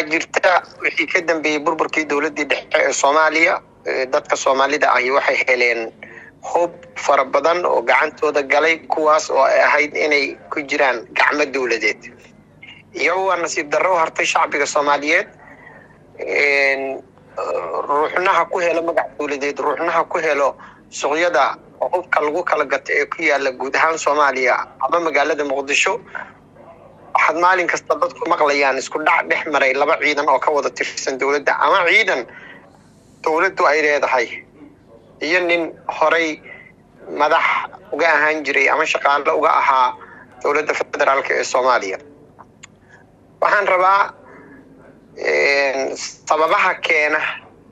waxaa jirta wixii ka dambeeyey burburkii dowladdii dhexe ee soomaaliya dadka soomaalida ahi waxay heleen hub fara badan oo gacantooda galay kuwaas oo ay ahayd inay ku jiraan gacmo dowladeed. Iyago waa nasiib darro hartay shacbiga soomaaliyeed ruuxnaha ku helo magac dowladeed ruuxnaha ku helo suqyada hubka lagu kala gato ee ku yaalla guud ahaan soomaaliya ama magaalada muqdisho waxaad maalin kasta dadku maqlayaan isku dhac dhex maray laba ciidan oo ka wada tirsan dowladda. Ama ciidan dowladdu ay leedahay. Iyo nin horay madax uga ahaan jiray ama shaqaalo uga ahaa dowladda federaalk ee soomaaliya. Waxaan rabaa sababaha keena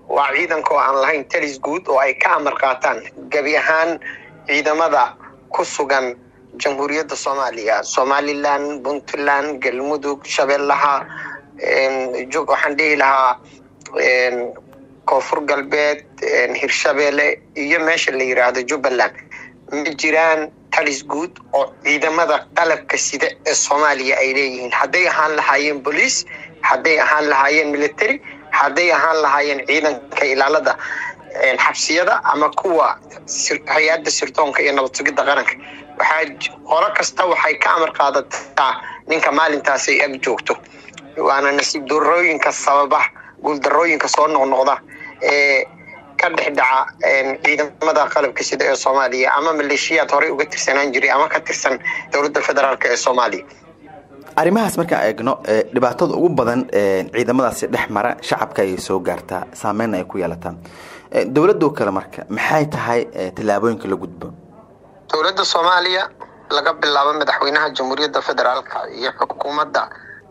waa ciidanka oo aan lahayn talis guud oo ay ka amar qaataan. Gebi ahaan ciidamada ku sugan jamhuuriyadda soomaaliya somalilan puntland galmudug shabeellaha waxaan dhihi lahaa koonfur galbeed hirshabeelle iyo meesha la yiraahdo jubbaland ma jiraan talis guud oo ciidamada qalabka sida ee soomaaliya ay leeyihiin hadday ahaan lahaayeen boliis hadday ahaan lahaayeen military hadday ahaan lahaayeen ciidanka ilaalada xabsiyada ama kuwa hay'adda sirdoonka iyo nabad sugidda qaranka. Waxaa qolo kasta waxay ka amar qaadataa ninka maalintaas ay ag joogto. Waana nasiib darooyinka sababa guuldarooyinka soo noqnoqda ee ka dhex dhaca ciidamada qalabka sida ee soomaaliya ama maleeshiyaad horey uga tirsanaan jiray ama ka tirsan dowladda federaalk ee soomaaliya. Arrimahaas markaan eegno dhibaatada ugu badan ciidamadaasi dhex mara shacabka ayay soo gaartaa saameyn ay ku yeelataa dowladoo kale marka maxay tahay tallaabooyinka la gudbo? Dowladda soomaaliya laga bilaabo madaxweynaha jamhuuriyadda federaalka iyo xukuumadda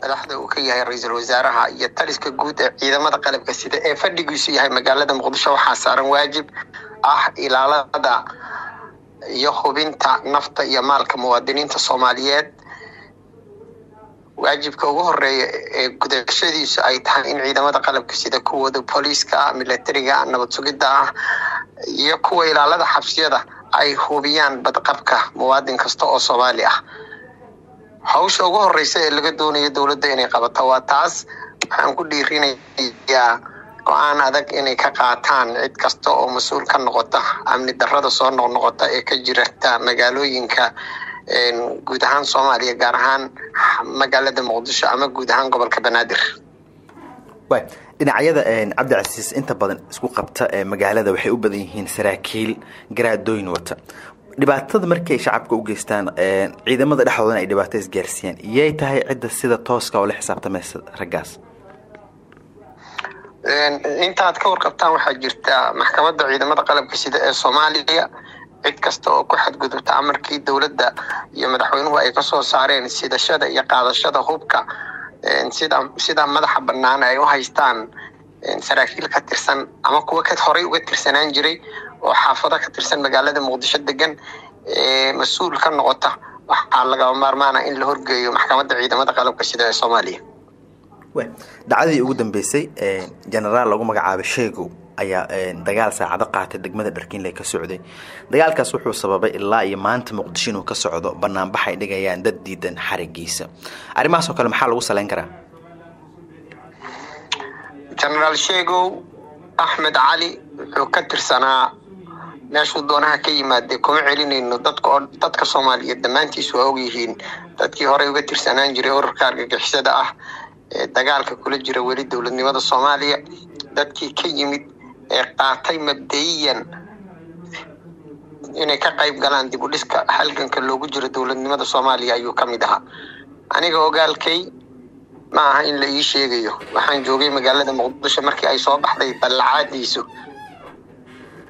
madaxda uu ka yahay ra'iisul wasaaraha iyo taliska guud ee ciidamada qalabka sida ee fadhigiisu yahay magaalada muqdisho waxaa saaran waajib ah ilaalada iyo hubinta nafta iyo maalka muwaadiniinta soomaaliyeed waajibka ugu horreeya ee gudashadiisu ay tahay in ciidamada qalabka sida kuwooda booliiska militariga nabad sugidda ah iyo kuwa ilaalada xabsiyada ay hubiyaan badqabka muwaadin kasta oo soomaali ah. Hawsha ugu horeysa ee laga doonayo dowladda inay qabato waa taas. Waxaan ku dhiirinayaa go'aan adag inay ka qaataan cid kasta oo mas'uul ka noqota amni darrada soo noqnoqota ee ka jirta magaalooyinka guud ahaan soomaaliya gaar ahaan magaalada muqdisho ama guud ahaan gobolka banaadir. Dhinacyada cabdicasiis inta badan isku qabta magaalada waxay u badan yihiin saraakiil garaadooyin wata. Dhibaatada markii ay shacabka u geystaan ciidamada dhexdoodana ay dhibaato isgaarsiiyaan iyay tahay cidda sida tooska oo la xisaabtamaysa raggaas? Intaad ka warqabtaan waxaa jirta maxkamadda ciidamada qalabka sida ee soomaaliya cid kasta oo ku xadgudubta amarkii dowladda iyo madaxweynuhu ay ka soo saareen sidashada iyo qaadashada hubka sida sida madaxa bannaan ay u haystaan saraakiil ka tirsan ama kuwa ka horey uga tirsanaan jiray oo xaafado ka tirsan magaalada muqdisho degan ee mas'uul ka noqota waxaa lagaba maarmaana in la horgeeyo maxkamadda ciidamada qalabka sida ee soomaaliya dhacdadii ugu dambeysay genaraal lagu magacaabay sheegow ayaa dagaal saacado qaatay degmada dharkiinle ka socday. Dagaalkaas wuxuu sababay ilaa iyo maanta muqdisho inuu ka socdo banaanbaxay dhigayaan dad diidan xarigiisa. Arrimahaas oo kale maxaa lagu salayn karaa? Genaraal sheegow axmed cali wuxuu ka tirsanaa meeshuu doonaha ka yimaadee kuma celinayno dadka oo dadka soomaaliyeed dhammaantiisu waa ogyihiin dadkii horey uga tirsanaan jiray urarka argagixisada ah ee dagaalka kula jira weli dowladnimada soomaaliya. Dadkii ka yimid ee qaatay mabdayiyan inay ka qayb galaan dib u dhiska halganka loogu jiro dowladnimada soomaaliya ayuu ka mid ahaa. Aniga ogaalkay ma aha in la ii sheegayo. Waxaan joogay magaalada muqdisho markii ay soo baxday dallacaadiisu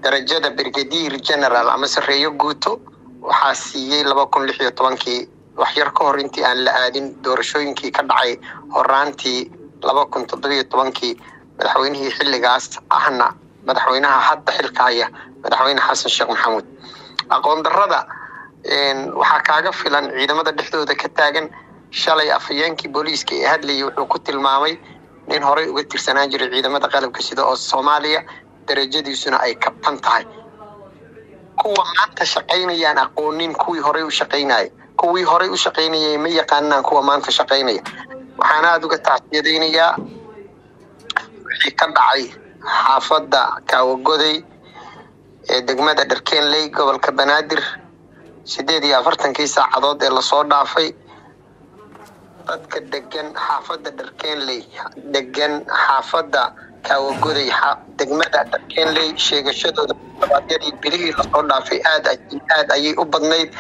darajada brigadier general ama sareeyo guuto waxaa siiyey laba kun lix iyo tobankii waxyar ka hor intii aan la aadin doorashooyinkii ka dhacay horaantii laba kun toddobiyo tobankii. Madaxweynihii xilligaas ahna madaxweynaha hadda xilka haya madaxweyne xasan sheekh maxamuud. Aqoon darrada waxaa kaaga filan ciidamada dhexdooda ka taagan shalay afhayeenkii booliiska ee hadlayay wuxuu ku tilmaamay nin horey uga tirsanaan jiray ciidamada qalabka sida oo soomaaliya darajadiisuna ay kabtan tahay. Kuwa maanta shaqaynayaan aqoonin kuwii horey u shaqaynaya kuwii horey u shaqaynayay ma yaqaanaan kuwa maanta shaqaynaya. Waxaan aada uga tacsiyadaynayaa wixii ka dhacay xaafadda kaawagoday ee degmada dharkeenley gobolka banaadir. Sideed iyo afartankii saacadood ee la soo dhaafay dadka degan xaafadda dharkeenley degan xaafadda kaawagoday degmada dharkeenley sheegashadooda dabaadyadii bilihii la soo dhaafay aad aad ayay u badnayd.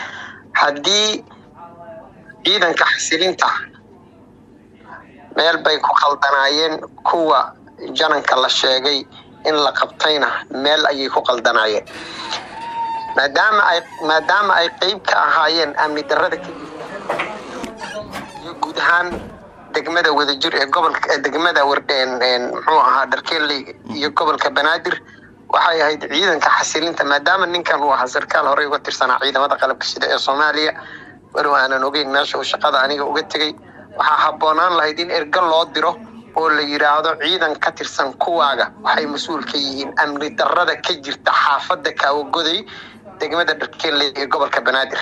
Haddii ciidanka xasilinta meel bay ku khaldanaayeen kuwa jananka la sheegay in la qabtayna meel ayay ku qaldanaayeen. Maadaama ay qeyb ka ahaayeen amni darrada ka iyo guud ahaan degmada wadajir ee gobolka degmada wardeen muxuu ahaa dharkeelley iyo gobolka banaadir waxay ahayd ciidanka xasilinta maadaama ninkan uu ahaa sarkaal horey uga tirsanaa ciidamada qalabka sida ee soomaaliya walow aanan ogeyn meesha uu shaqada aniga uga tegey. Waxaa habboonaan lahayd in erga loo diro oo la yidhaahdo ciidan ka tirsan kuwaaga waxay mas'uul ka yihiin amni darrada ka jirta xaafadda kaawagoday degmada dharkeenley ee gobolka banaadir.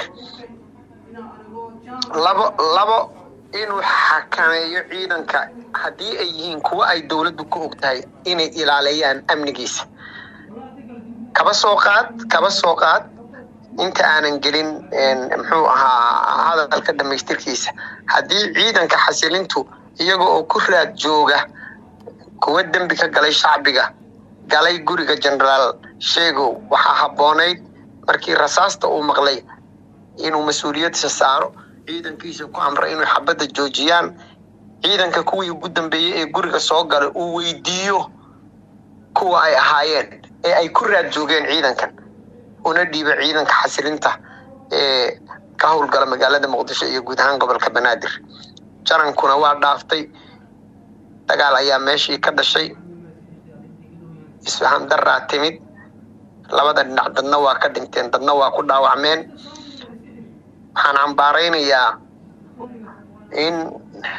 Labo labo inuu xakameeyo ciidanka haddii ay yihiin kuwo ay dowladdu ku og tahay inay ilaaliyaan amnigiisa. Kaba soo qaad kaba soo qaad. Inta aanan gelin muxuu ahaa hadalka dhamaystirkiisa haddii ciidanka xasilintu iyaga oo ku raad jooga kuwa dembi ka galay shacbiga galay guriga genaraal sheegow waxaa habboonayd markii rasaasta uu maqlay inuu mas'uuliyadsa saaro ciidankiisa ku amra inuu xabadda joojiyaan. Ciidanka kuwii ugu dambeeyey ee guriga soo galay uu weydiiyo kuwa ay ahaayeen ee ay ku raad joogeen ciidankan. Una dhiiba ciidanka xasilinta ee ka howlgala magaalada muqdisho iyo guud ahaan gobolka banaadir janankuna waa dhaaftay. Dagaal ayaa meeshii ka dhashay. Isfaham daraa timid. Labada dhinac dadna waa ka dhinteen dadna waa ku dhaawacmeen. Waxaan cambaaraynayaa in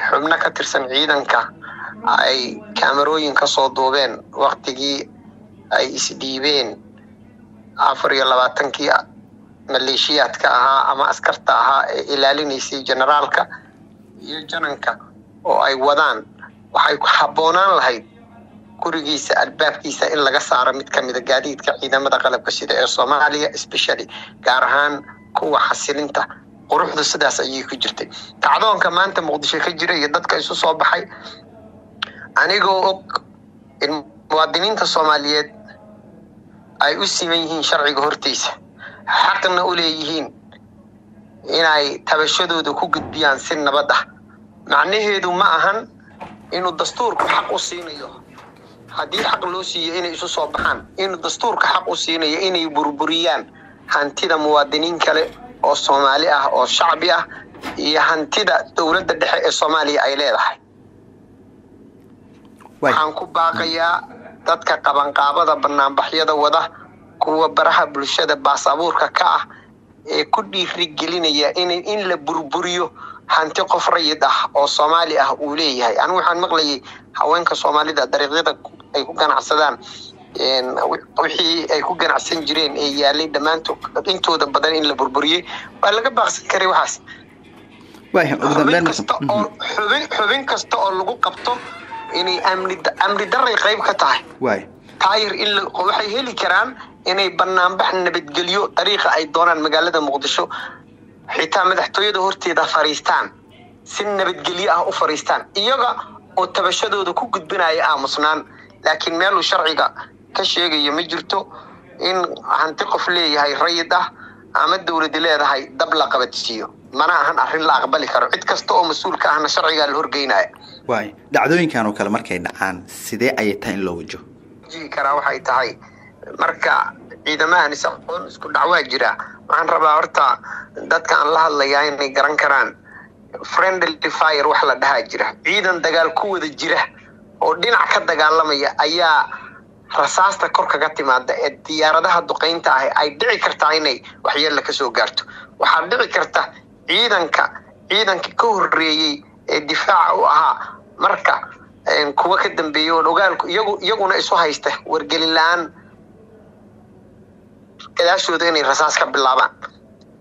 xubno ka tirsan ciidanka ay kaamarooyin ka soo duubeen waktigii ay isdhiibeen afar iyo labaatankii maleeshiyaadka ahaa ama askarta ahaa ee ilaalinaysay generaalka iyo jananka oo ay wadaan waxay habboonaan lahayd gurigiisa albaabkiisa in laga saaro mid ka mida gaadiidka ciidamada qalabka sida ee soomaaliya especially gaar ahaan kuwa xasilinta quruxdu sidaas ayay ku jirtay. Kacdoonka maanta muqdisho ka jira iyo dadka isu soo baxay anigoo og in muwaadiniinta soomaaliyeed ay u siman yihiin sharciga hortiisa xaqna u leeyihiin inay tabashadooda ku gudbiyaan si nabad ah. Macnaheedu ma ahan inuu dastuurku xaq u siinayo. Haddii xaq loo siiyo inay isu soo baxaan inuu dastuurka xaq u siinayo inay burburiyaan hantida muwaadiniin kale oo soomaali ah oo shacbi ah iyo hantida dowladda dhexe ee soomaaliya ay leedahay. Waxaan ku baaqayaa dadka qabanqaabada banaanbaxyada wada kuwa baraha bulshada baasabuurka ka ah ee ku dhiirigelinaya in in la burburiyo hanti qof rayid ah oo soomaali ah uu leeyahay. Anigu waxaan maqlayay haweenka soomaalida dariiqyada ay ku ganacsadaan wixii ay ku ganacsan jireen ee yaalay dhammaantood intooda badan in la burburiyey waa laga baaqsan karay waxaas. Xubin kasta oo xubin kasta oo lagu qabto inay amni amni daray qayb ka tahay. Taayir in waxay heli karaan inay banaanbax nabadgelyo dariiqa ay doonaan magaalada muqdisho xitaa madaxtooyada horteeda fariistaan. Si nabadgelyo ah u fariistaan iyaga oo tabashadooda ku gudbinaya aamusnaan. Laakiin meeluu sharciga ka sheegayo ma jirto in hanti qof leeyahay rayid ah ama dowladi leedahay dab la qabadsiiyo. Mana ahan arrin la aqbali karo. Cid kasta oo mas'uul ka ahna sharcigaa la horgeynaya waay dhacdooyinkan oo kale markay dhacaan sidee ayay tahay in loo wajo wajihi karaa waxay tahay marka ciidamahan isaqoon isku dhacwaa jira. Waxaan rabaa horta dadka aan la hadlayaa inay garan karaan. Friendly fire wax la dhahaa jira. Ciidan dagaal ku wada jira oo dhinac ka dagaalamaya ayaa rasaasta kor kaga timaada ee diyaaradaha duqaynta ah ay dhici kartaa inay waxyeella ka soo gaarto. Waxaa dhici karta ciidanka ciidanka ka horreeyey ee difaaca u ahaa marka kuwa ka dambeeyey oon ogaalku iyagu iyaguna isu haysta wargelin la'aan gadaashooda inay rasaas ka bilaabaan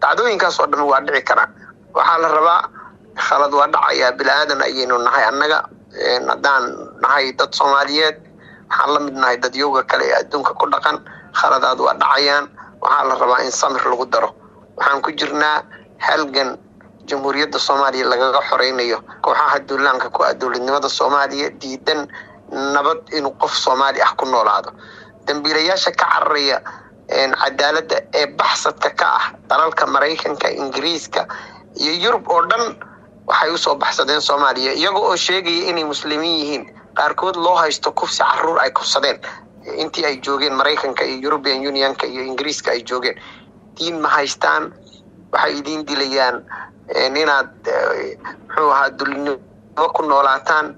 dacdooyinkaas oo dhan waa dhici karaan waxaa la rabaa khalad waa dhacayaa bini aadan ayaynu nahay annaga haddaan nahay dad soomaaliyeed waxaan la midnahay dadyowga kale ee adduunka ku dhaqan khaladaad waa dhacayaan. Waxaa la rabaa in samir lagu daro. Waxaan ku jirnaa halgan jamhuuriyadda soomaaliya lagaga xoreynayo kooxaha duulaanka ku ah dowladnimada soomaaliya diidan nabad inuu qof soomaali ah ku noolaado. Dambiilayaasha ka cararaya cadaaladda ee baxsadka ka ah dalalka maraykanka ingiriiska iyo yurub oo dhan waxay u soo baxsadeen soomaaliya. Iyaga oo sheegaya inay muslimiin yihiin qaarkood loo haysto kufsi carruur ay kufsadeen. Intii ay joogeen maraykanka iyo european unionka iyo ingiriiska ay joogeen. Diin ma haystaan waxay idiin dilayaan inaad muxuu ahaa dulinimo ku noolaataan.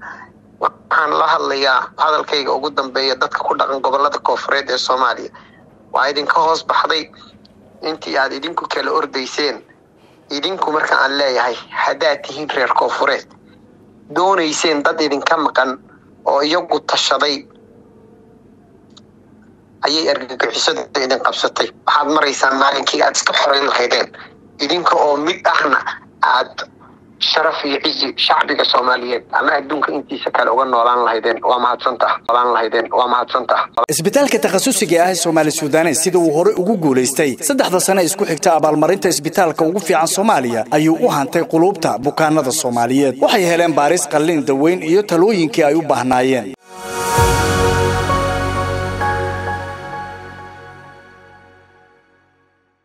Waxaan la hadlayaa hadalkayga ugu dambeeya dadka ku dhaqan gobollada koofureed ee soomaaliya waa idinka hoos baxday. Intii aad idinku kala ordayseen idinku marka aan leeyahay haddaad tihiin reer koofureed doonayseen dad idinka maqan oo iyagu tashaday. Ayay argagixisada idin qabsatay. Waxaad maraysaan maalinkii aad iska xoreyn lahaydeen. Idinka oo mid ahna aad sharaf iyo cizi shacbiga soomaaliyeed ama adduunka intiisa kale uga noolaan lahaydeen waa mahadsantah noolaan lahaydeen waa mahadsantah isbitaalka takhasusiga ah ee soomaali suudanes sida uu hore ugu guulaystay saddexda sane isku xigta abaalmarinta isbitaalka ugu fiican soomaaliya ayuu u hantay quluubta bukaanada soomaaliyeed. Waxay heleen baaris qallin daweyn iyo talooyinkii ay u baahnaayeen